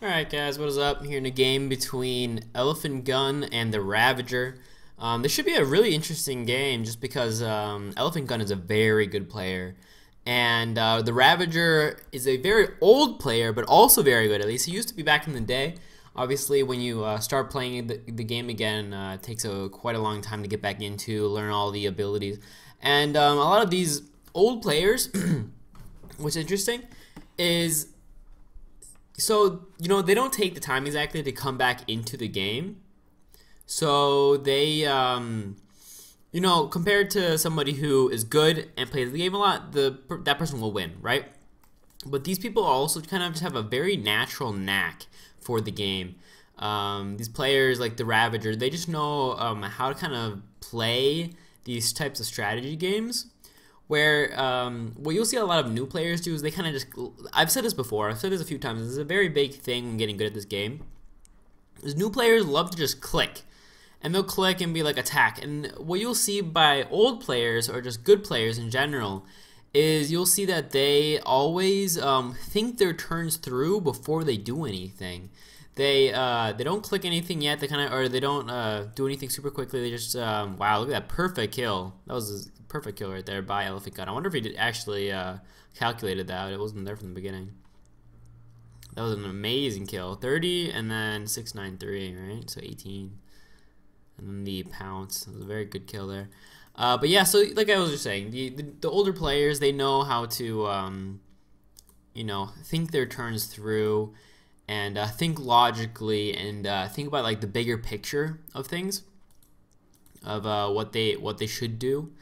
Alright guys, what is up? Here in a game between Elephant Gun and the Ravager. Um, this should be a really interesting game just because um, Elephant Gun is a very good player. And uh, the Ravager is a very old player, but also very good. At least he used to be back in the day. Obviously, when you uh, start playing the, the game again, uh, it takes a, quite a long time to get back into, learn all the abilities. And um, a lot of these old players, what's interesting, is so you know they don't take the time exactly to come back into the game. So they um you know compared to somebody who is good and plays the game a lot the that person will win right? But these people also kind of just have a very natural knack for the game. Um, these players like the Ravager they just know um, how to kind of play these types of strategy games where um, what you'll see a lot of new players do is they kind of just I've said this before I've said this a few times this is a very big thing when getting good at this game is new players love to just click and they'll click and be like attack and what you'll see by old players or just good players in general is you'll see that they always um, think their turns through before they do anything they uh, they don't click anything yet. They kind of or they don't uh, do anything super quickly. They just um, wow, look at that perfect kill. That was perfect kill right there by Elephant Gun. I wonder if he did actually uh, calculated that. It wasn't there from the beginning. That was an amazing kill. 30 and then 693, right? So 18. And then the pounce. That was a very good kill there. Uh, but yeah, so like I was just saying, the, the, the older players, they know how to, um, you know, think their turns through and uh, think logically and uh, think about like the bigger picture of things of uh, what they what they should do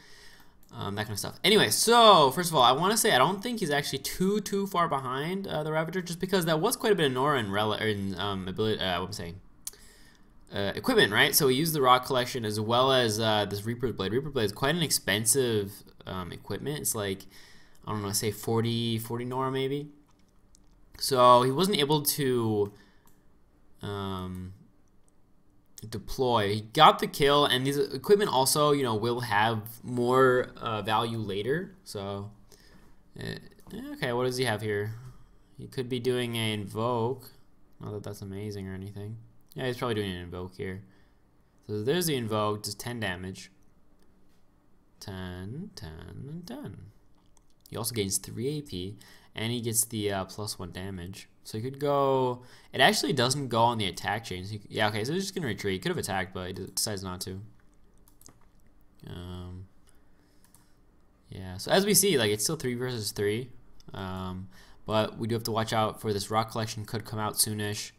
um, that kind of stuff. Anyway, so first of all, I want to say I don't think he's actually too too far behind uh, the Ravager, just because that was quite a bit of Nora and rel in um, ability. Uh, what I'm saying. Uh, equipment, right? So we use the rock collection as well as uh, this Reaper's Blade. Reaper Blade is quite an expensive um, equipment. It's like, I don't know, say 40, 40 Nora maybe. So he wasn't able to um, deploy. He got the kill, and these equipment also, you know, will have more uh, value later. So, uh, okay, what does he have here? He could be doing a invoke. Not that that's amazing or anything. Yeah, he's probably doing an invoke here. So there's the invoke, just 10 damage. 10, 10, and 10. He also gains 3 AP, and he gets the uh, plus 1 damage. So he could go. It actually doesn't go on the attack chain. So yeah, okay. So he's just gonna retreat. He could have attacked, but he decides not to. Um. Yeah. So as we see, like it's still three versus three. Um, but we do have to watch out for this rock collection could come out soonish,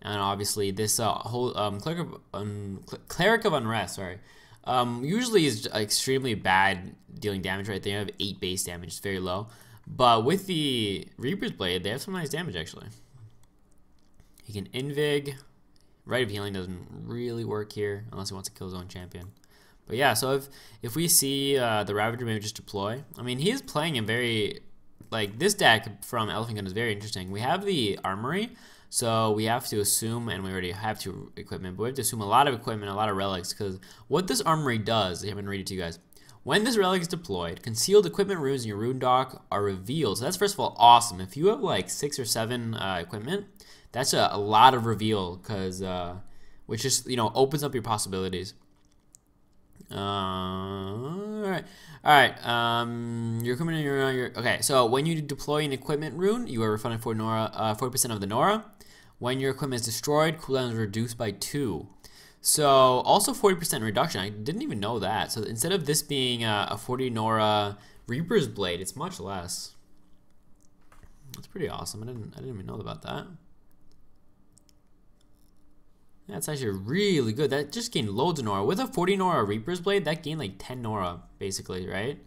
and obviously this uh, whole um, cleric of um, cleric of unrest. Sorry. Um, usually is extremely bad dealing damage right there. You have eight base damage. It's very low. But with the Reaper's Blade, they have some nice damage, actually. He can Invig. Rite of Healing doesn't really work here, unless he wants to kill his own champion. But yeah, so if if we see uh, the Ravager maybe just deploy, I mean, he is playing a very, like, this deck from Elephant Gun is very interesting. We have the Armory, so we have to assume, and we already have two equipment, but we have to assume a lot of equipment, a lot of relics, because what this Armory does, I haven't read it to you guys, when this relic is deployed, concealed equipment runes in your rune dock are revealed. So that's first of all awesome. If you have like six or seven uh, equipment, that's a, a, lot of reveal because uh, which just you know opens up your possibilities. Uh, all right, all right. Um, your equipment in your, your okay. So when you deploy an equipment rune, you are refunded for Nora, uh, forty percent of the Nora. When your equipment is destroyed, cooldown is reduced by two. So also 40% reduction. I didn't even know that. So instead of this being a, a 40 Nora Reaper's Blade, it's much less. That's pretty awesome. I didn't I didn't even know about that. That's actually really good. That just gained loads of Nora. With a 40 Nora Reaper's Blade, that gained like 10 Nora, basically, right?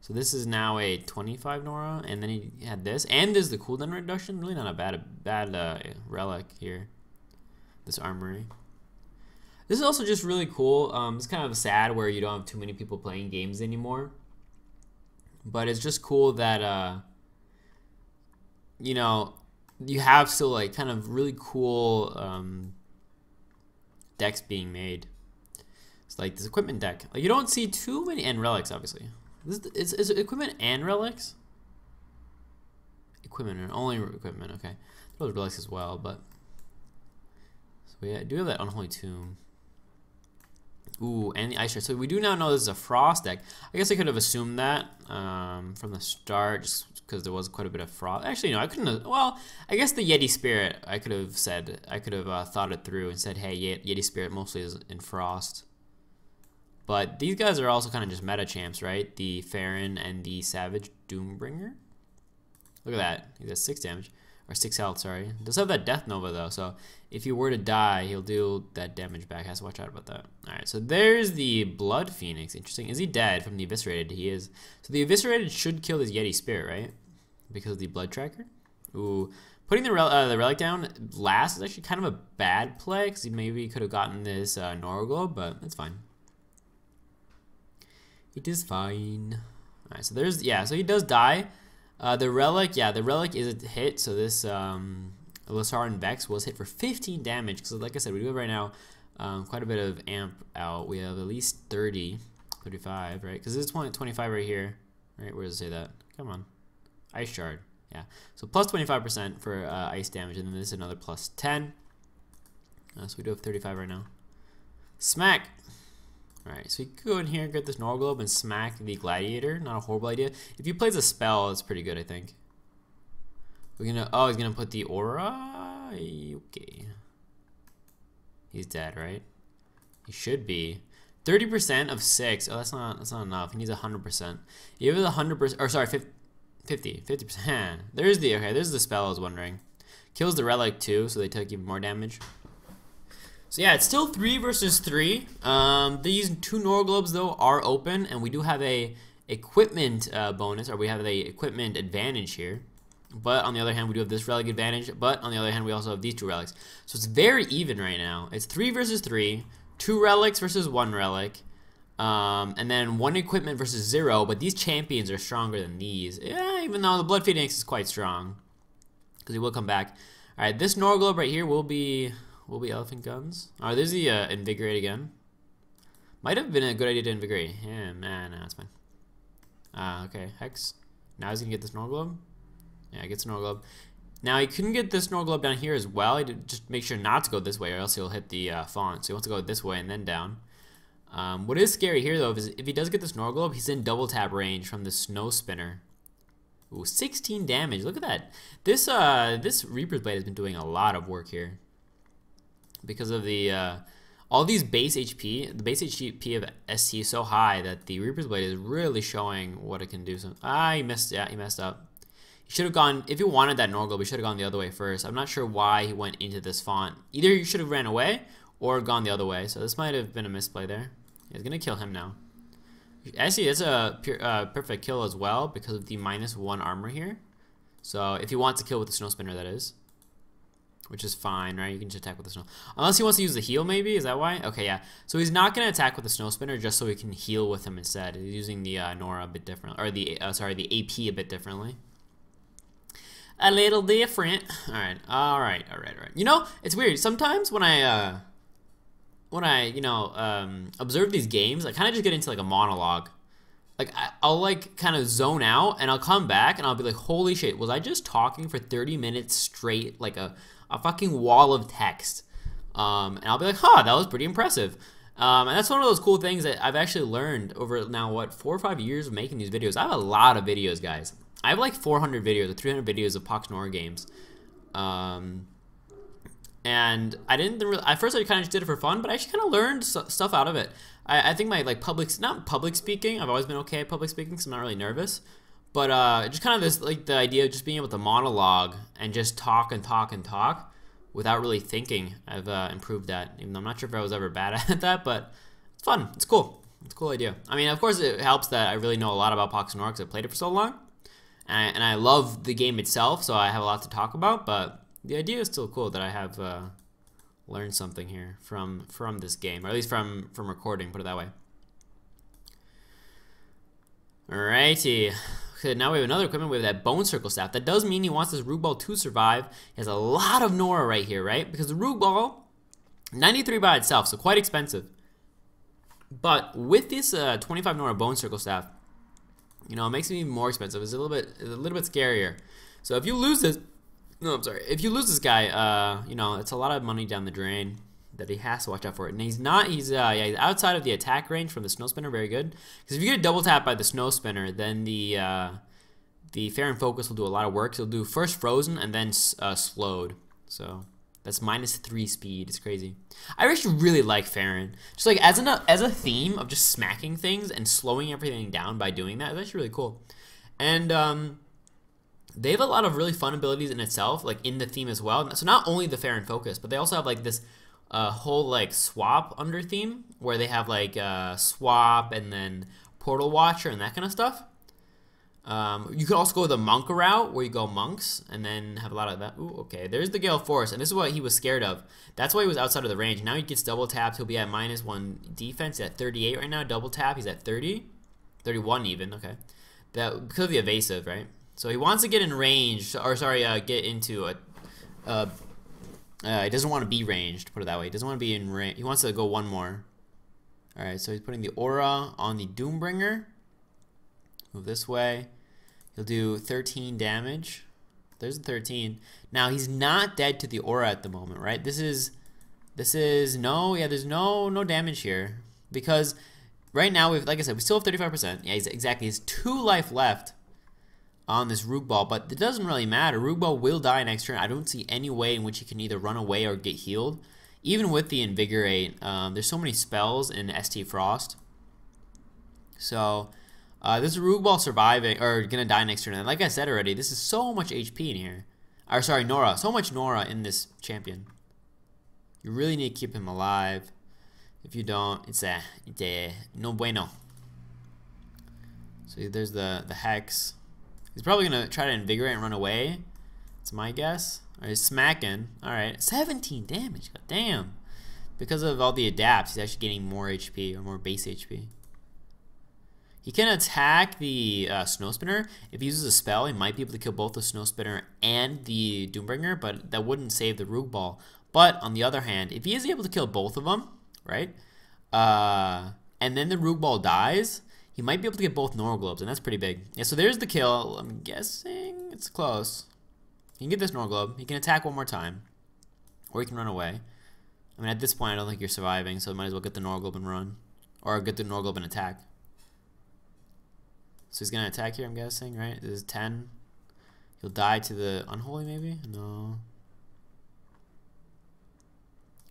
So this is now a 25 Nora, and then he had this. And there's the cooldown reduction. Really not a bad, bad uh, relic here. This armory. This is also just really cool. Um, it's kind of sad where you don't have too many people playing games anymore. But it's just cool that, uh, you know, you have still like kind of really cool um, decks being made. It's like this equipment deck. Like you don't see too many and relics, obviously. This is, is equipment and relics. Equipment or only equipment. Okay. Those relics as well, but so we do have that unholy tomb. Ooh, and the ice shard. So we do now know this is a frost deck. I guess I could have assumed that um, from the start, just because there was quite a bit of frost. Actually, no, I couldn't. Have, well, I guess the Yeti Spirit. I could have said. I could have uh, thought it through and said, "Hey, Yeti Spirit mostly is in frost." But these guys are also kind of just meta champs, right? The Farron and the Savage Doombringer. Look at that. He does six damage or six health. Sorry, does have that Death Nova though. So if you were to die, he'll do that damage back. Has to watch out about that. All right, so there's the Blood Phoenix. Interesting. Is he dead from the Eviscerated? He is. So the Eviscerated should kill this Yeti Spirit, right? Because of the Blood Tracker. Ooh. Putting the, rel uh, the relic down last is actually kind of a bad play because maybe he maybe could have gotten this uh, but that's fine. It is fine. Alright, so there's, yeah, so he does die. Uh, the relic, yeah, the relic is a hit, so this um, and Vex was hit for 15 damage, because like I said, we do have right now um, quite a bit of amp out. We have at least 30, 35, right? Because this is 25 right here, right? Where does it say that? Come on. Ice Shard, yeah. So plus 25% for uh, ice damage, and then this is another plus 10. Uh, so we do have 35 right now. Smack! Alright, so you go in here, get this Globe, and smack the Gladiator. Not a horrible idea. If he plays a spell, it's pretty good, I think. We're gonna, oh, he's gonna put the Aura? Okay. He's dead, right? He should be. 30% of 6. Oh, that's not that's not enough. He needs 100%. Even the 100%, or sorry, 50, 50%. There's the, okay, there's the spell I was wondering. Kills the relic too, so they take even more damage. So yeah, it's still three versus three. Um, these two Globes though are open, and we do have a equipment uh, bonus, or we have the equipment advantage here. But on the other hand, we do have this relic advantage. But on the other hand, we also have these two relics. So it's very even right now. It's three versus three, two relics versus one relic, um, and then one equipment versus zero. But these champions are stronger than these. Yeah, even though the Blood Phoenix is quite strong, because he will come back. All right, this Globe right here will be will be elephant guns. Oh, there's the uh, invigorate again. Might have been a good idea to invigorate. Yeah, man, no, that's fine. Ah, uh, okay, hex. Now he's gonna get the snow globe. Yeah, get snow globe. Now he couldn't get the snow globe down here as well. He did just make sure not to go this way, or else he'll hit the uh, font. So he wants to go this way and then down. Um, what is scary here though is if he does get the snow globe, he's in double tap range from the snow spinner. Ooh, 16 damage. Look at that. This uh, this Reaper's Blade has been doing a lot of work here because of the uh, all these base HP. The base HP of ST is so high that the Reaper's Blade is really showing what it can do. So ah, he missed. Yeah, he messed up. He should have gone if he wanted that Norgal. He should have gone the other way first. I'm not sure why he went into this font. Either he should have ran away or gone the other way. So this might have been a misplay there. He's gonna kill him now. Actually, it's a pure, uh, perfect kill as well because of the minus one armor here. So if he wants to kill with the snow spinner, that is which is fine, right? You can just attack with the snow. Unless he wants to use the heal, maybe? Is that why? Okay, yeah. So he's not going to attack with the snow spinner just so he can heal with him instead. He's using the uh, Nora a bit differently. or the, uh, sorry, the AP a bit differently. A little different. All right, all right, all right, all right. You know, it's weird. Sometimes when I, uh, when I, you know, um, observe these games, I kind of just get into like a monologue like I'll like kind of zone out and I'll come back and I'll be like, holy shit, was I just talking for 30 minutes straight, like a a fucking wall of text. Um, and I'll be like, huh, that was pretty impressive. Um, and that's one of those cool things that I've actually learned over now, what, four or five years of making these videos. I have a lot of videos, guys. I have like 400 videos or 300 videos of Pox Nora games. Um, and I didn't really, at first I kind of just did it for fun, but I actually kind of learned stuff out of it. I, I, think my like public, not public speaking, I've always been okay at public speaking, so I'm not really nervous. But uh, just kind of this, like the idea of just being able to monologue and just talk and talk and talk without really thinking. I've uh, improved that. Even though I'm not sure if I was ever bad at that, but it's fun. It's cool. It's a cool idea. I mean, of course, it helps that I really know a lot about Pox Nora because I played it for so long, and I, and I love the game itself, so I have a lot to talk about. But the idea is still cool that I have uh, learned something here from from this game, or at least from from recording. Put it that way. Alrighty. Okay, now we have another equipment. We have that Bone Circle Staff. That does mean he wants this Root Ball to survive. He has a lot of Nora right here, right? Because the Root Ball, 93 by itself, so quite expensive. But with this uh, 25 Nora Bone Circle Staff, you know, it makes it even more expensive. It's a little bit, a little bit scarier. So if you lose this, No, I'm sorry. If you lose this guy, uh, you know, it's a lot of money down the drain that he has to watch out for. It. And he's not, he's, uh, yeah, he's outside of the attack range from the snow spinner, very good. Because if you get a double tap by the snow spinner, then the, uh, the Fair and Focus will do a lot of work. So he'll do first frozen and then uh, slowed. So that's minus three speed. It's crazy. I actually really like Farron. Just like as an as a theme of just smacking things and slowing everything down by doing that. That's actually really cool. And um, they have a lot of really fun abilities in itself, like in the theme as well. So not only the Fair and Focus, but they also have like this uh, whole like swap under theme where they have like uh, swap and then portal watcher and that kind of stuff. Um, you could also go the monk route where you go monks and then have a lot of that. Ooh, okay, there's the Gale Force, and this is what he was scared of. That's why he was outside of the range. Now he gets double tapped. He'll be at minus one defense. He's at 38 right now. Double tap. He's at 30, 31 even. Okay, that of the evasive, right? So he wants to get in range, or sorry, uh, get into a. Uh, uh, he doesn't want to be ranged. Put it that way. He doesn't want to be in range. He wants to go one more. All right, so he's putting the aura on the Doombringer. Move this way. He'll do 13 damage. There's a 13. Now he's not dead to the aura at the moment, right? This is this is no, yeah, there's no no damage here because right now we've like I said, we still have 35%. Yeah, he's exactly. He's two life left on this Rogue Ball, but it doesn't really matter. Rogue Ball will die next turn. I don't see any way in which he can either run away or get healed. Even with the Invigorate, um, there's so many spells in ST Frost. So uh, this is Ball surviving, or gonna die next turn. And like I said already, this is so much HP in here. Or sorry, Nora. So much Nora in this champion. You really need to keep him alive. If you don't, it's a, it's a no bueno. So there's the, the Hex. He's probably gonna try to invigorate and run away. It's my guess. Alright, he's smacking. Alright, 17 damage. God damn. Because of all the adapts, he's actually getting more HP, or more base HP. He can attack the uh, Snow Spinner. If he uses a spell, he might be able to kill both the Snow Spinner and the Doombringer, but that wouldn't save the Rogue Ball. But on the other hand, if he is able to kill both of them, right, uh, and then the Rogue Ball dies, he might be able to get both Normal Globes, and that's pretty big. Yeah, so there's the kill. I'm guessing it's close. He can get this Normal Globe. He can attack one more time, or he can run away. I mean, at this point, I don't think you're surviving, so might as well get the Normal Globe and run, or get the Normal Globe and attack. So he's gonna attack here, I'm guessing, right? This is 10. He'll die to the Unholy, maybe? No.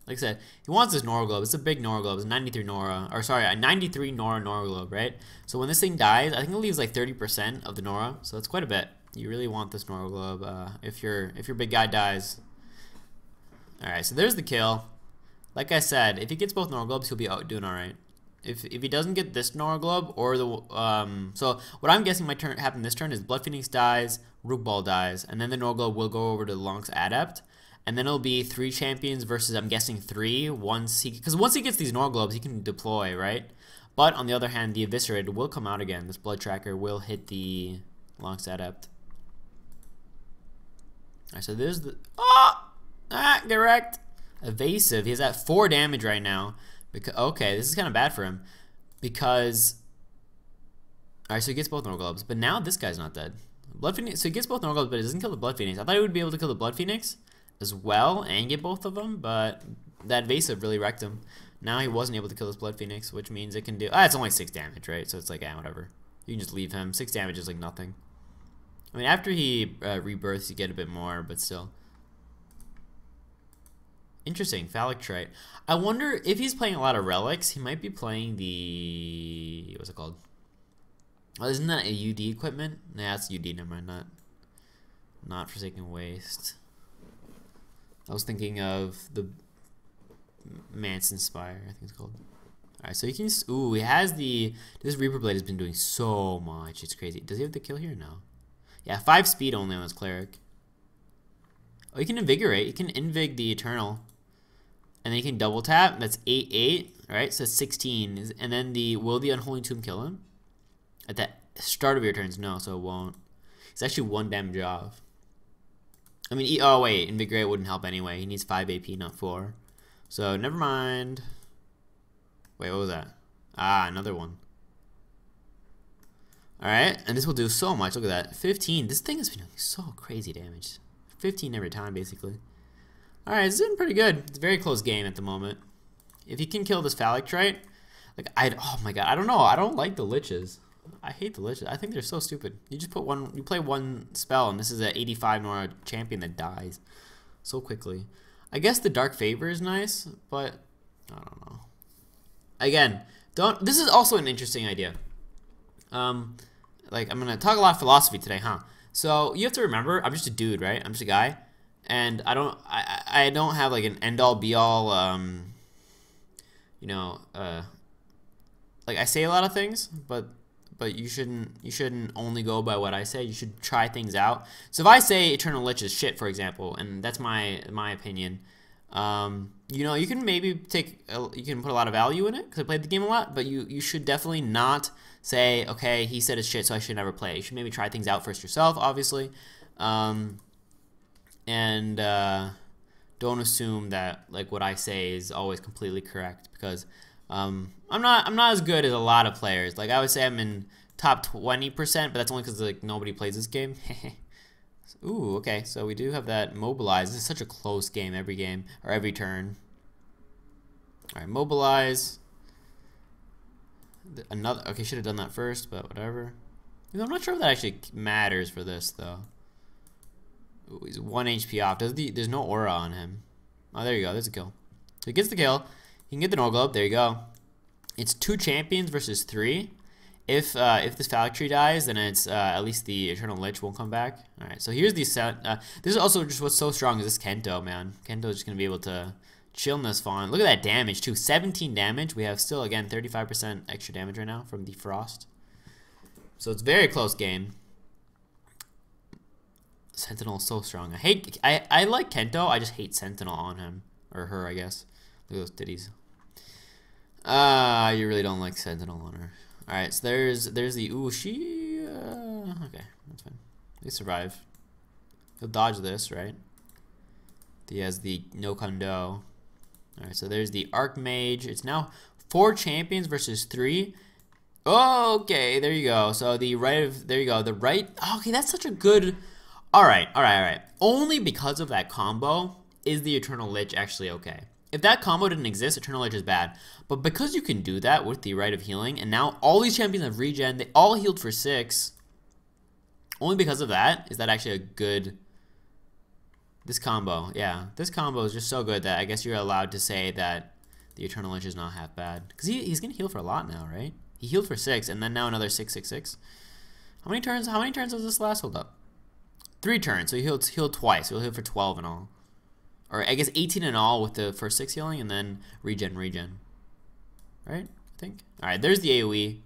Like I said, he wants this Nora Globe. It's a big Nora Globe. It's 93 Nora. Or sorry, a 93 Nora Nora Globe, right? So when this thing dies, I think it leaves like 30% of the Nora. So that's quite a bit. You really want this Nora Globe uh, if, your if your big guy dies. Alright, so there's the kill. Like I said, if he gets both Nora Globes, he'll be out doing alright if, if he doesn't get this Nora Globe or the um so what I'm guessing might turn happen this turn is Blood Phoenix dies, Rook Ball dies, and then the Nora Globe will go over to the Lonk's Adept, and then it'll be three champions versus I'm guessing three once he because once he gets these Nora Globes he can deploy right, but on the other hand the Eviscerated will come out again. This Blood Tracker will hit the Lonk's Adept. Alright, so there's the oh ah correct evasive. He's at four damage right now. Because okay, this is kind of bad for him because all right, so he gets both Nora Globes, but now this guy's not dead. Blood Phoenix, so he gets both Nora Globes, but he doesn't kill the Blood Phoenix. I thought he would be able to kill the Blood Phoenix as well and get both of them, but that Evasive really wrecked him. Now he wasn't able to kill this Blood Phoenix, which means it can do. Ah, it's only six damage, right? So it's like, ah, whatever. You can just leave him. Six damage is like nothing. I mean, after he uh, rebirths, you get a bit more, but still. Interesting, Phylactery. I wonder if he's playing a lot of relics, he might be playing the what's it called? Oh, isn't that a UD equipment? Nah, it's UD. Never mind. Not not Forsaken Waste. I was thinking of the Manson Spire. I think it's called. All right, so he can. Ooh, he has the. This Reaper Blade has been doing so much. It's crazy. Does he have the kill here? No. Yeah, five speed only on this cleric. Oh, he can invigorate. He can invig the Eternal and then you can double tap. That's 8, 8, right? So 16. And then the, will the Unholy Tomb kill him? At the start of your turns, no, so it won't. It's actually one damage off. I mean, oh wait, Invigorate wouldn't help anyway. He needs 5 AP, not 4. So, never mind. Wait, what was that? Ah, another one. Alright, and this will do so much. Look at that. 15. This thing has been doing so crazy damage. 15 every time, basically. Alright, it's doing pretty good. It's a very close game at the moment. If he can kill this Phallic Phalanx like, I, oh my god, I don't know. I don't like the Liches. I hate the Liches. I think they're so stupid. You just put one, you play one spell, and this is an 85 Nora champion that dies so quickly. I guess the Dark Favor is nice, but I don't know. Again, don't. This is also an interesting idea. Um, like I'm gonna talk a lot of philosophy today, huh? So you have to remember, I'm just a dude, right? I'm just a guy, and I don't, I, I don't have like an end all be all, um, you know, uh, like I say a lot of things, but but you shouldn't you shouldn't only go by what I say. You should try things out. So if I say Eternal Lich is shit, for example, and that's my my opinion, um, you know, you can maybe take a, you can put a lot of value in it because I played the game a lot, but you you should definitely not say okay he said it's shit, so I should never play. You should maybe try things out first yourself, obviously, um, and uh, don't assume that like what I say is always completely correct because um, I'm not I'm not as good as a lot of players. Like I would say I'm in top 20%, but that's only because like nobody plays this game. Ooh, okay. So we do have that mobilize. This is such a close game every game or every turn. All right, mobilize. Another. Okay, should have done that first, but whatever. I'm not sure if that actually matters for this though. Ooh, he's one HP off. Does the, there's no aura on him. Oh, there you go. There's a kill. So he gets the kill. You can get the no globe. There you go. It's two champions versus three. If uh, if this Phallic dies, then it's uh, at least the Eternal Lich won't come back. All right, so here's the set. Uh, this is also just what's so strong is this Kento, man. Kento is just gonna be able to chill in this fawn. Look at that damage too. 17 damage. We have still again 35% extra damage right now from the frost. So it's very close game. Sentinel is so strong. I hate. I I like Kento. I just hate Sentinel on him or her. I guess. Look at those titties. Ah, you really don't like Sentinel on her. Alright, so there's there's the ooh she uh, okay, that's fine. They survive. He'll dodge this, right? He has the no condo. Alright, so there's the Archmage. It's now four champions versus three. Oh, okay, there you go. So the right of there you go. The right okay, that's such a good Alright, alright, alright. Only because of that combo is the Eternal Lich actually okay. If that combo didn't exist, Eternal Lich is bad. But because you can do that with the Rite of Healing, and now all these champions have regen, they all healed for 6. Only because of that is that actually a good... This combo, yeah. This combo is just so good that I guess you're allowed to say that the Eternal Lich is not half bad. Because he, he's going to heal for a lot now, right? He healed for 6, and then now another 666. How many turns How many turns does this last hold up? Three turns, so he healed, healed twice. He'll heal for 12 in all or I guess 18 in all with the first six healing, and then regen, regen. Right? I think. All right, there's the AOE.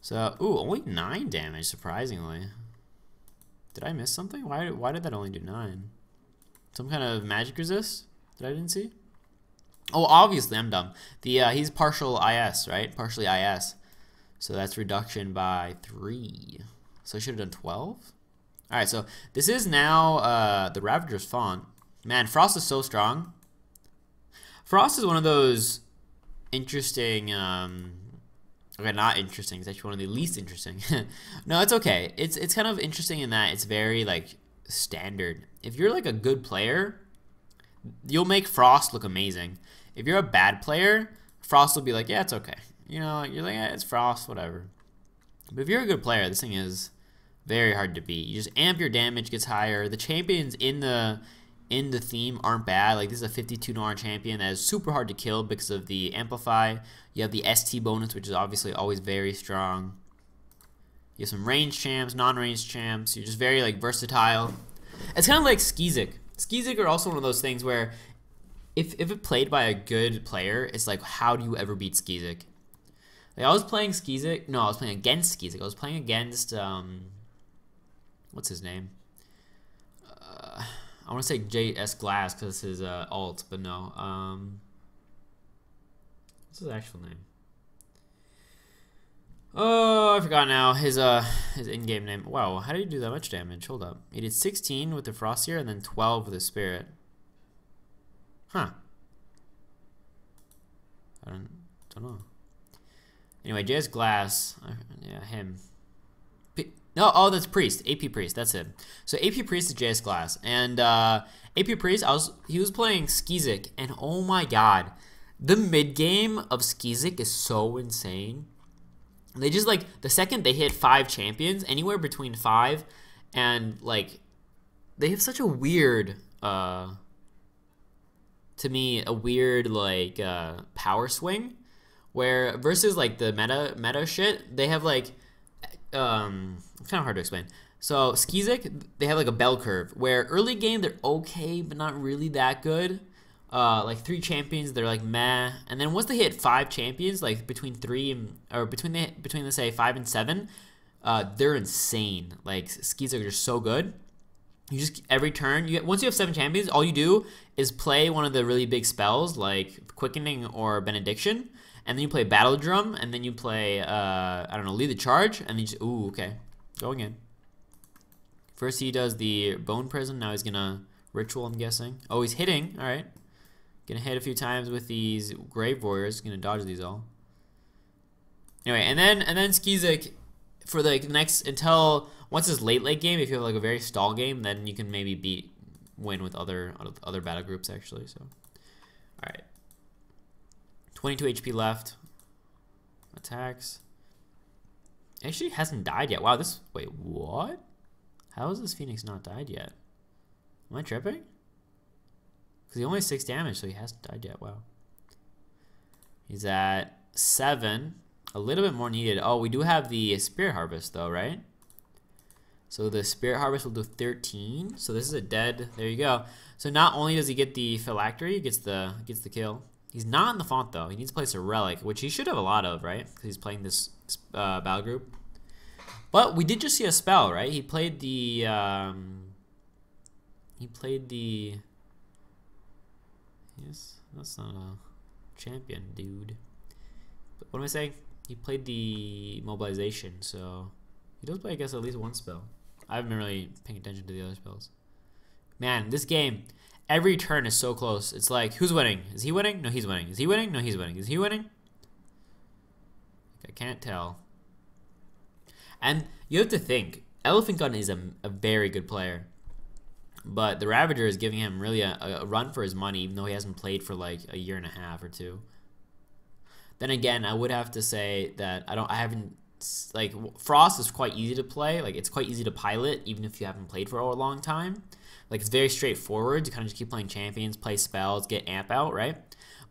So, ooh, only nine damage, surprisingly. Did I miss something? Why, why did that only do nine? Some kind of magic resist that I didn't see? Oh, obviously, I'm dumb. The uh, He's partial IS, right? Partially IS. So that's reduction by three. So I should have done 12? All right, so this is now uh, the Ravager's font. Man, Frost is so strong. Frost is one of those interesting. Um, okay, not interesting. It's actually one of the least interesting. no, it's okay. It's it's kind of interesting in that it's very like standard. If you're like a good player, you'll make Frost look amazing. If you're a bad player, Frost will be like, yeah, it's okay. You know, you're like, yeah, it's Frost, whatever. But if you're a good player, this thing is very hard to beat. You just amp your damage gets higher. The champions in the in the theme aren't bad. Like this is a 52 Nora champion that is super hard to kill because of the Amplify. You have the ST bonus, which is obviously always very strong. You have some range champs, non-range champs. You're just very like versatile. It's kind of like Skizik. Skizik are also one of those things where if, if it played by a good player, it's like how do you ever beat Skizik? Like I was playing Skizik. No, I was playing against Skizik. I was playing against um, what's his name? I want to say JS Glass because his uh, alt, but no. Um, what's his actual name? Oh, I forgot now. His uh his in-game name. Wow, how did he do that much damage? Hold up. He did 16 with the Frostier and then 12 with the Spirit. Huh. I don't, don't know. Anyway, JS Glass. Uh, yeah, him. No, oh, that's Priest, AP Priest. That's it. So AP Priest is JS Glass, and uh, AP Priest, I was he was playing Skizik, and oh my god, the mid game of Skizik is so insane. They just like the second they hit five champions, anywhere between five and like they have such a weird uh to me a weird like uh power swing where versus like the meta meta shit, they have like um it's kind of hard to explain. So Skizik, they have like a bell curve where early game they're okay but not really that good uh, like three champions, they're like meh. And then once they hit five champions, like between three and or between the between let's say five and seven, uh, they're insane. Like skis are just so good. You just every turn you get once you have seven champions, all you do is play one of the really big spells like quickening or benediction, and then you play battle drum, and then you play uh, I don't know lead the charge, and then you just ooh okay, going in. First he does the bone prison. Now he's gonna ritual. I'm guessing. Oh, he's hitting. All right. Gonna hit a few times with these Grave Warriors. Gonna dodge these all. Anyway, and then and then Skizik for the next until once this late late game, if you have like a very stall game, then you can maybe beat win with other other battle groups actually. So, all right, 22 HP left. Attacks. Actually hasn't died yet. Wow, this wait what? How is this Phoenix not died yet? Am I tripping? Because he only has 6 damage, so he hasn't died yet. Wow. He's at 7. A little bit more needed. Oh, we do have the Spirit Harvest, though, right? So the Spirit Harvest will do 13. So this is a dead. There you go. So not only does he get the Phylactery, he gets the, gets the kill. He's not in the font, though. He needs to place a Relic, which he should have a lot of, right? Because he's playing this uh, battle group. But we did just see a spell, right? He played the... Um, he played the... Yes, that's not a champion, dude. But what am I saying? He played the mobilization, so he does play, I guess, at least one spell. I haven't been really paying attention to the other spells. Man, this game, every turn is so close. It's like, who's winning? Is he winning? No, he's winning. Is he winning? No, he's winning. Is he winning? I can't tell. And you have to think, Elephant Gun is a, a very good player. But the Ravager is giving him really a, a run for his money, even though he hasn't played for like a year and a half or two. Then again, I would have to say that I don't. I haven't like Frost is quite easy to play. Like it's quite easy to pilot, even if you haven't played for a long time. Like it's very straightforward. You kind of just keep playing champions, play spells, get amp out, right?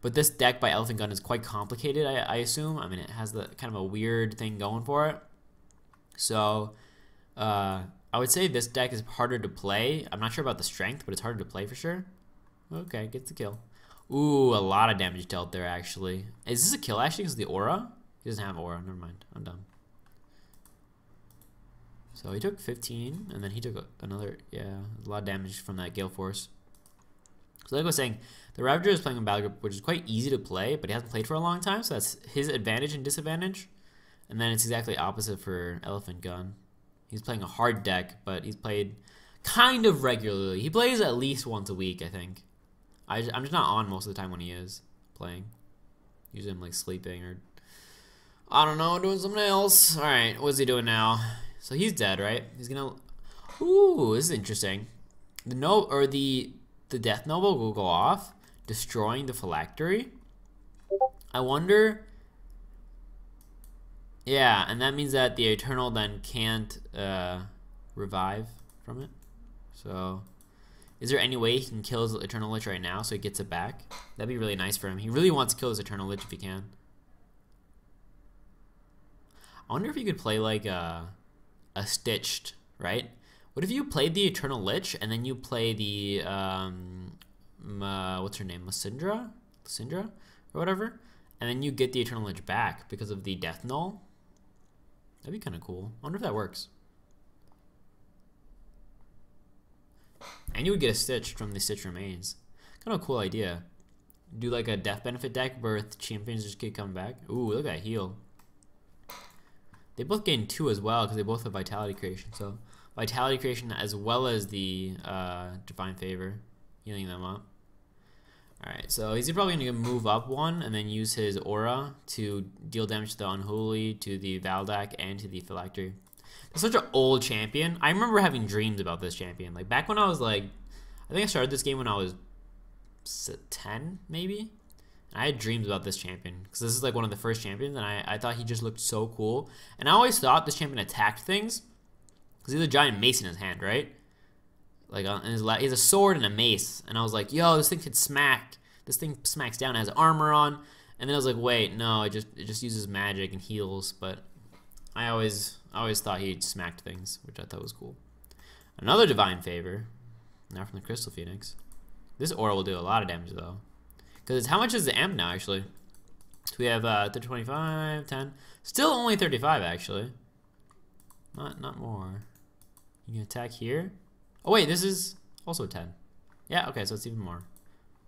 But this deck by Elephant Gun is quite complicated. I, I assume. I mean, it has the kind of a weird thing going for it. So, uh, I would say this deck is harder to play. I'm not sure about the strength, but it's harder to play for sure. Okay, gets the kill. Ooh, a lot of damage dealt there, actually. Is this a kill, actually, because the aura? He doesn't have aura. Never mind. I'm done. So he took 15, and then he took another, yeah, a lot of damage from that Gale Force. So like I was saying, the Ravager is playing a battle group, which is quite easy to play, but he hasn't played for a long time, so that's his advantage and disadvantage. And then it's exactly opposite for Elephant Gun. He's playing a hard deck, but he's played kind of regularly. He plays at least once a week, I think. I, am just not on most of the time when he is playing. Usually I'm like sleeping or I don't know, doing something else. All right, what's he doing now? So he's dead, right? He's gonna. Ooh, this is interesting. The no or the the Death Nova will go off, destroying the phylactery. I wonder yeah, and that means that the Eternal then can't uh, revive from it. So, is there any way he can kill his Eternal Lich right now so he gets it back? That'd be really nice for him. He really wants to kill his Eternal Lich if he can. I wonder if he could play like a, a Stitched, right? What if you played the Eternal Lich and then you play the, um, uh, what's her name, Lysindra? Lysindra? Or whatever? And then you get the Eternal Lich back because of the Death Nova? That'd be kind of cool. I wonder if that works. And you would get a Stitch from the Stitch Remains. Kind of a cool idea. Do like a death benefit deck where champions just keep coming back. Ooh, look at that heal. They both gain two as well because they both have Vitality Creation. So Vitality Creation as well as the uh, Divine Favor, healing them up. Alright, so he's probably going to move up one and then use his aura to deal damage to the Unholy, to the Valdak, and to the Phylactery. It's such an old champion. I remember having dreams about this champion. Like back when I was like, I think I started this game when I was 10, maybe. I had dreams about this champion because this is like one of the first champions, and I, I thought he just looked so cool. And I always thought this champion attacked things because he has a giant mace in his hand, right? Like uh, on his left, he has a sword and a mace, and I was like, yo, this thing could smack. This thing smacks down, has armor on, and then I was like, wait, no, it just it just uses magic and heals. But I always I always thought he smacked things, which I thought was cool. Another divine favor, now from the Crystal Phoenix. This aura will do a lot of damage though. Because how much is the amp now actually? So we have uh, 25, 10. Still only 35 actually. Not not more. You can attack here. Oh wait, this is also 10. Yeah, okay, so it's even more.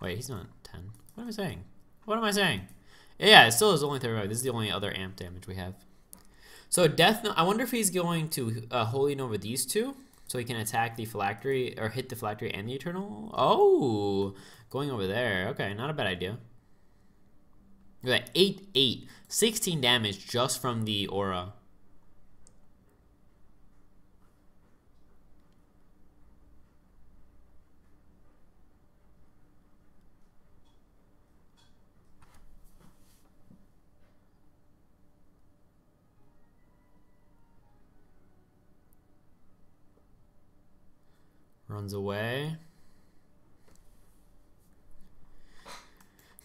Wait, he's not 10. What am I saying? What am I saying? Yeah, it still is only 35. This is the only other amp damage we have. So Death I wonder if he's going to uh, Holy Nova these two. So he can attack the Phylactery, or hit the Phylactery and the Eternal. Oh, going over there. Okay, not a bad idea. Look at that, 8, 8. 16 damage just from the aura. runs away.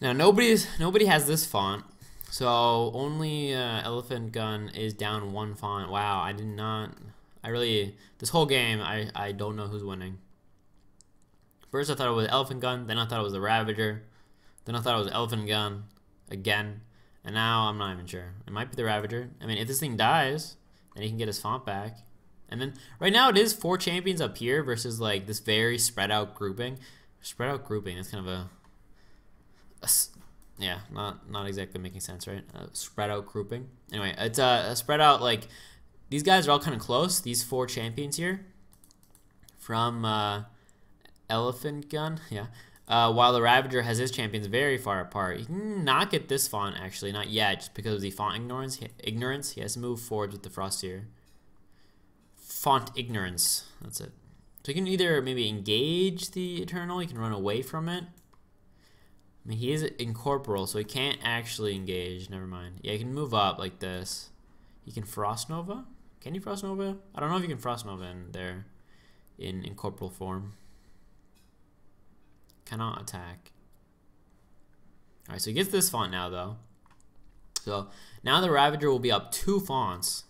Now nobody's nobody has this font, so only uh, Elephant Gun is down one font. Wow, I did not. I really this whole game I I don't know who's winning. First I thought it was Elephant Gun, then I thought it was the Ravager, then I thought it was Elephant Gun again, and now I'm not even sure. It might be the Ravager. I mean, if this thing dies, then he can get his font back. And then right now it is four champions up here versus like this very spread out grouping. Spread out grouping, that's kind of a, a yeah, not not exactly making sense, right? spread out grouping. Anyway, it's uh, a spread out like these guys are all kind of close. These four champions here from uh, Elephant Gun, yeah. Uh, while the Ravager has his champions very far apart. He can not get this font actually, not yet, just because of the font ignorance. Ignorance, he has to move forward with the Frostier font ignorance. That's it. So you can either maybe engage the Eternal, you can run away from it. I mean, he is incorporeal, so he can't actually engage. Never mind. Yeah, he can move up like this. He can Frost Nova? Can you Frost Nova? I don't know if you can Frost Nova in there in incorporeal form. Cannot attack. Alright, so he gets this font now, though. So now the Ravager will be up two fonts.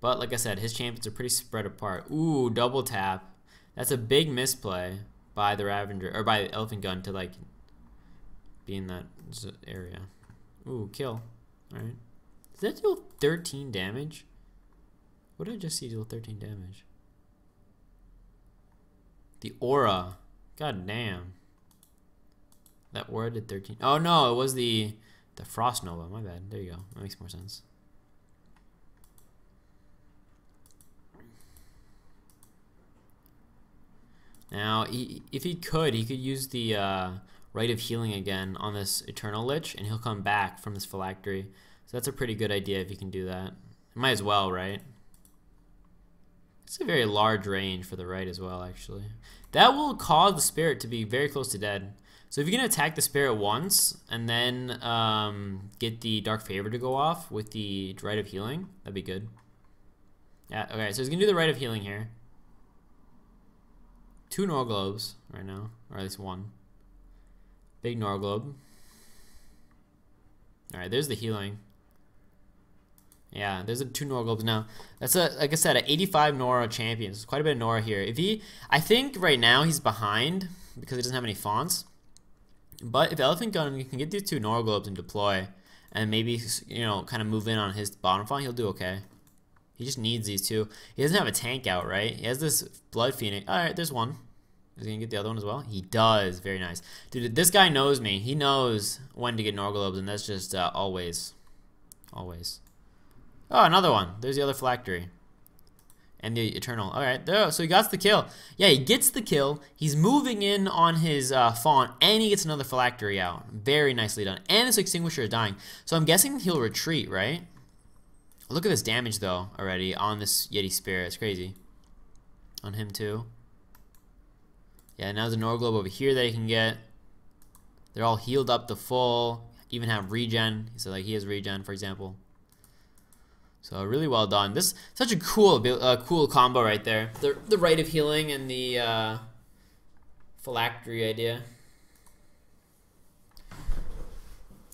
But like I said, his champions are pretty spread apart. Ooh, double tap. That's a big misplay by the Ravager or by the Elephant Gun to like be in that area. Ooh, kill. Alright. Did that deal 13 damage? What did I just see deal 13 damage? The aura. God damn. That aura did 13. Oh no, it was the the Frost Nova. My bad. There you go. That makes more sense. Now, he, if he could, he could use the uh, Rite of Healing again on this Eternal Lich, and he'll come back from this Phylactery. So that's a pretty good idea if you can do that. Might as well, right? It's a very large range for the right as well, actually. That will cause the spirit to be very close to dead. So if you can attack the spirit once and then um, get the Dark Favor to go off with the Rite of Healing, that'd be good. Yeah, okay, so he's going to do the Rite of Healing here two Norglobes right now, or at least one. Big Norglobe. Alright, there's the healing. Yeah, there's a two Nora globes now. That's a like I said, an 85 Nora champion. So quite a bit of Nora here. If he, I think right now he's behind because he doesn't have any fonts. But if Elephant Gun you can get these two Nora globes and deploy, and maybe you know kind of move in on his bottom font, he'll do okay. He just needs these two. He doesn't have a tank out, right? He has this Blood Phoenix. All right, there's one. Is he gonna get the other one as well? He does. Very nice. Dude, this guy knows me. He knows when to get Norglobes, and that's just uh, always. Always. Oh, another one. There's the other Phylactery. And the Eternal. Alright. So he got the kill. Yeah, he gets the kill. He's moving in on his uh, font, and he gets another Phylactery out. Very nicely done. And his Extinguisher is dying. So I'm guessing he'll retreat, right? Look at this damage though already on this Yeti Spirit. It's crazy. On him too. Yeah, now there's a Nora Globe over here that he can get. They're all healed up to full. Even have regen. So like he has regen, for example. So really well done. This such a cool, uh, cool combo right there. The the rite of healing and the uh, phylactery idea.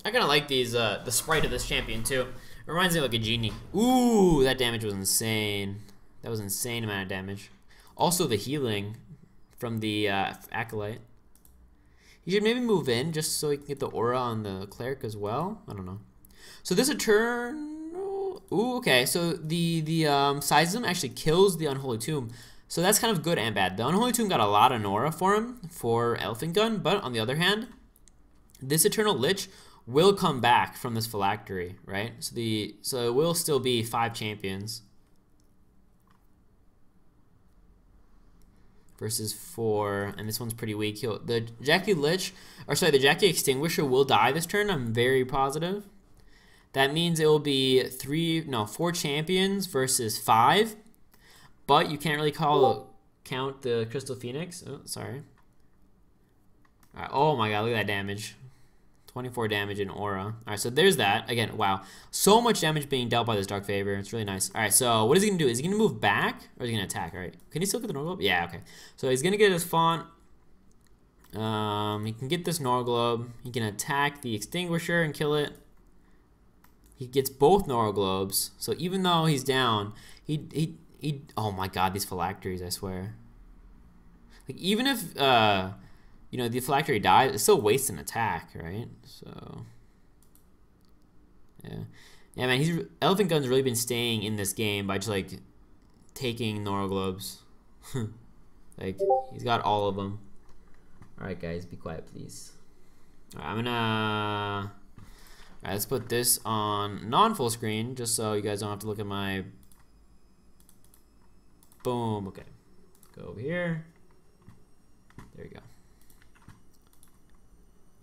I kind of like these. Uh, the sprite of this champion too. It reminds me of like a genie. Ooh, that damage was insane. That was insane amount of damage. Also the healing from the uh, acolyte. You should maybe move in just so you can get the aura on the cleric as well. I don't know. So this turn. Ooh, okay. So the the um, Seism actually kills the Unholy Tomb. So that's kind of good and bad. The Unholy Tomb got a lot of Nora for him for Elephant Gun, but on the other hand, this Eternal Lich will come back from this phylactery, right? So the so it will still be five champions versus four, and this one's pretty weak. He'll, the Jackie Lich, or sorry, the Jackie Extinguisher will die this turn. I'm very positive. That means it will be three, no, four champions versus five, but you can't really call count the Crystal Phoenix. Oh, sorry. oh my god, look at that damage. 24 damage in aura. All right, so there's that. Again, wow. So much damage being dealt by this Dark Favor. It's really nice. All right, so what is he going to do? Is he going to move back or is he going to attack? All right. Can he still get the Nora Globe? Yeah, okay. So he's going to get his font. Um, he can get this Nora Globe. He can attack the Extinguisher and kill it. He gets both Nora Globes. So even though he's down, he, he, he, oh my god, these phylacteries, I swear. Like, even if, uh, you know, the phylactery dies, it still wastes an attack, right? So, yeah. Yeah, man, he's Elephant Gun's really been staying in this game by just, like, taking Nora Globes. like, he's got all of them. Alright, guys, be quiet, please. I'm gonna... Alright, let's put this on non-full screen, just so you guys don't have to look at my... Boom, okay. Go over here. There you go.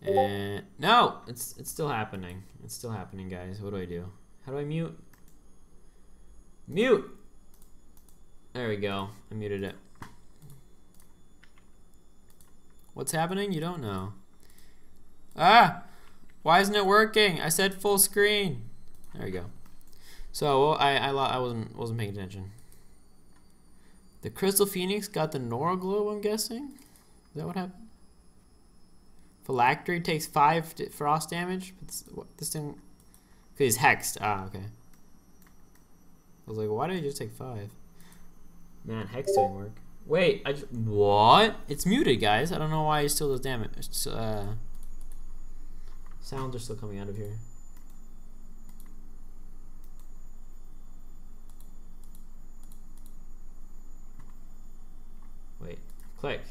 And no, it's it's still happening. It's still happening, guys. What do I do? How do I mute? Mute. There we go. I muted it. What's happening? You don't know. Ah! Why isn't it working? I said full screen. There we go. So well, I I I wasn't wasn't paying attention. The Crystal Phoenix got the Nora Globe. I'm guessing. Is that what happened? Phylactery takes five frost damage. But this thing, because he's hexed. Ah, okay. I was like, why did he just take five? Man, hex didn't work. Wait, I just what? It's muted, guys. I don't know why he still does damage. Uh, sounds are still coming out of here. Wait, click.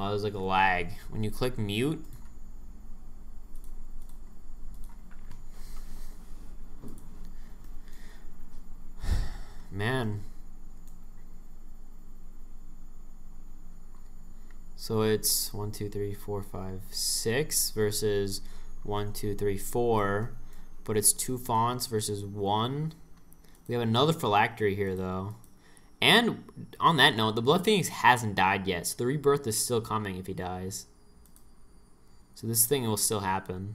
Oh, there's like a lag. When you click mute, man. So it's one, two, three, four, five, six versus one, two, three, four, but it's two fonts versus one. We have another phylactery here though. And on that note, the Blood Phoenix hasn't died yet, so the rebirth is still coming if he dies. So this thing will still happen.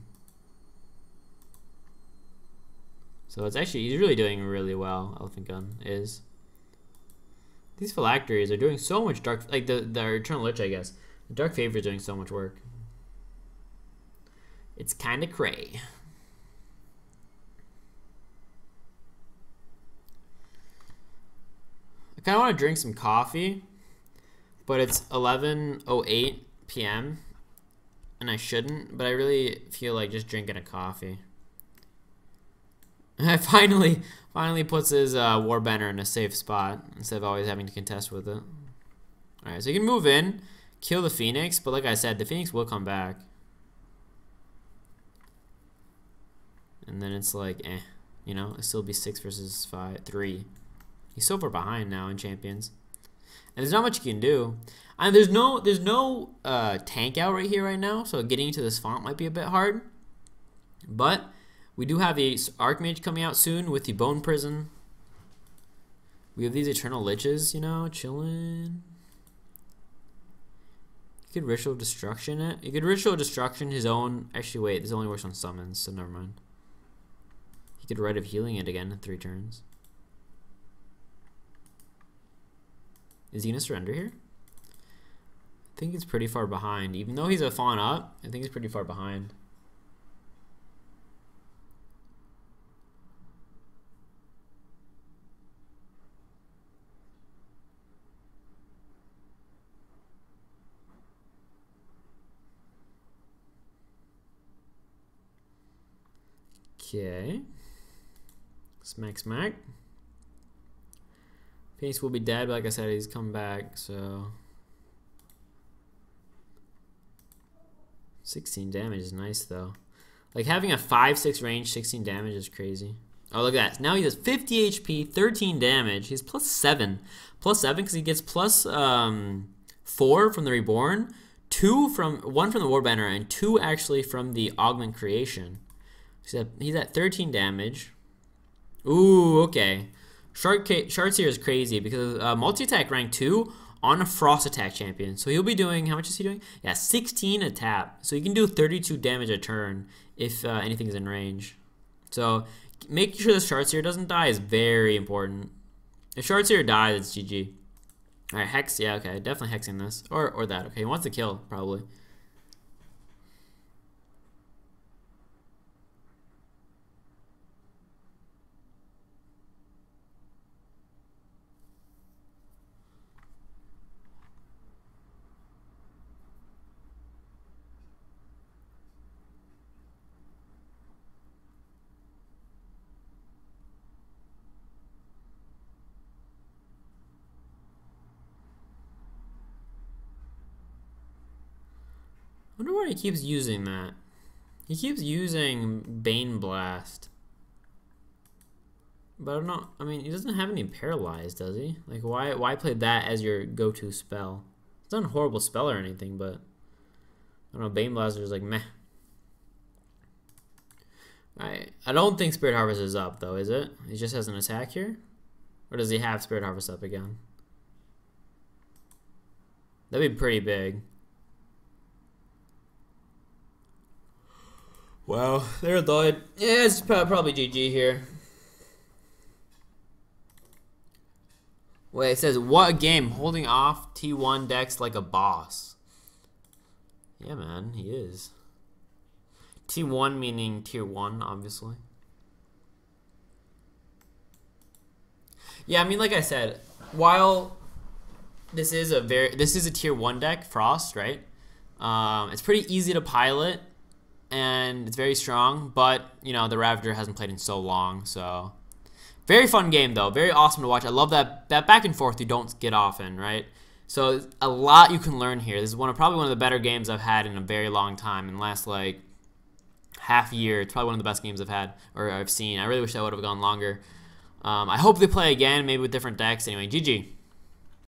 So it's actually, he's really doing really well, Elephant Gun is. These phylacteries are doing so much dark, like the, the Eternal Lich, I guess. The Dark Favor is doing so much work. It's kind of cray. Kind of want to drink some coffee, but it's 11:08 p.m. and I shouldn't, but I really feel like just drinking a coffee. I finally finally puts his uh, banner in a safe spot instead of always having to contest with it. All right, so you can move in, kill the Phoenix, but like I said, the Phoenix will come back. And then it's like, eh, you know, it still be six versus five, three. He's so far behind now in champions. And there's not much you can do. And there's no there's no uh, tank out right here right now, so getting into this font might be a bit hard. But We do have the Archmage coming out soon with the Bone Prison. We have these Eternal Liches, you know, chilling. You could Ritual Destruction it. Could Ritual Destruction his own. Actually, wait, this only works on summons, so never mind. He could Rite of Healing it again in three turns. Is he going to surrender here? I think he's pretty far behind. Even though he's a font up, I think he's pretty far behind. Okay. Smack, smack. Phoenix will be dead, but like I said, he's come back, so... 16 damage is nice, though. Like, having a 5-6 range, 16 damage is crazy. Oh, look at that. Now he does 50 HP, 13 damage. He's plus 7. Plus 7 because he gets plus, um, 4 from the Reborn, 2 from, 1 from the Warbanner, and 2 actually from the Augment Creation. At, he's at 13 damage. Ooh, okay. Shark Shards here is crazy because uh, multi-attack rank 2 on a Frost attack champion. So he'll be doing, how much is he doing? Yeah, 16 a tap. So he can do 32 damage a turn if uh, anything is in range. So making sure this Shards here doesn't die is very important. If Shards here dies, it's GG. Alright, Hex, yeah, okay, definitely hexing this. Or, or that, okay, he wants to kill, probably. Why he keeps using that. He keeps using Bane Blast. But I'm not, I mean, he doesn't have any Paralyzed, does he? Like, why why play that as your go-to spell? It's not a horrible spell or anything, but... I don't know, Bane Blaster is like, meh. I, I don't think Spirit Harvest is up, though, is it? He just has an attack here? Or does he have Spirit Harvest up again? That'd be pretty big. Wow, they're died. Yeah, it's probably GG here. Wait, it says, what game, holding off T1 decks like a boss. Yeah, man, he is. T1 meaning tier 1, obviously. Yeah, I mean, like I said, while this is a very, this is a tier 1 deck, Frost, right? Um, it's pretty easy to pilot and it's very strong. But you know, the Ravager hasn't played in so long, so very fun game though. Very awesome to watch. I love that that back and forth you don't get often, right? So a lot you can learn here. This is one of probably one of the better games I've had in a very long time. In the last like half year, it's probably one of the best games I've had or I've seen. I really wish I would have gone longer. Um, I hope they play again, maybe with different decks. Anyway, GG.